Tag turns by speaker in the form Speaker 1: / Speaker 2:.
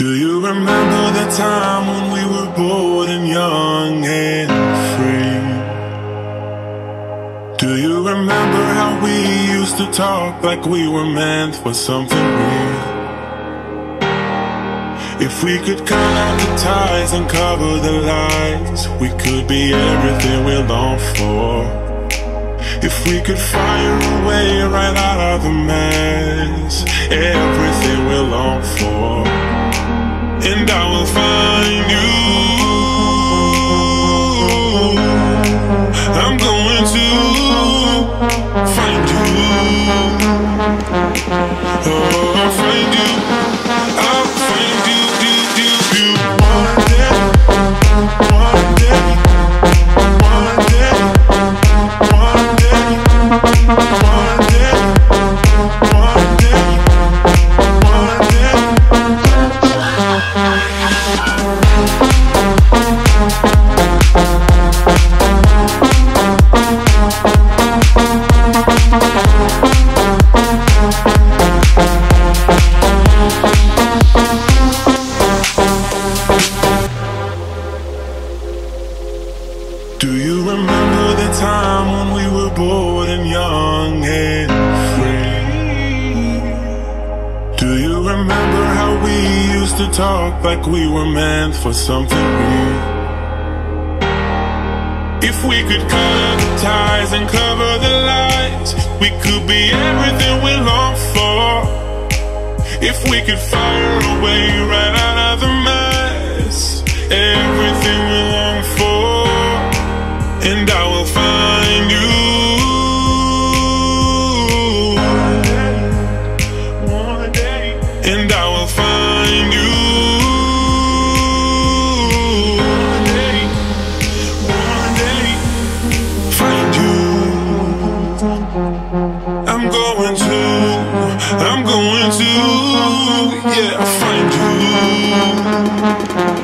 Speaker 1: Do you remember the time when we were bored and young and free? Do you remember how we used to talk like we were meant for something real? If we could cut out the ties and cover the lies, we could be everything we long for. If we could fire away right out of the mess, everything we long I will find you. I'm going to find you. Oh, I'll find you. I'll find you, one day, one day, one day, one day, Do you remember the time when we were bored and young and free? Do you remember how we used to talk like we were meant for something real? If we could cut the ties and cover the lies, we could be everything we long for. If we could fire away right out of the mess, for and I will find you. One day, and I will find you. One day, one day, find you. I'm going to, I'm going to, yeah, find you.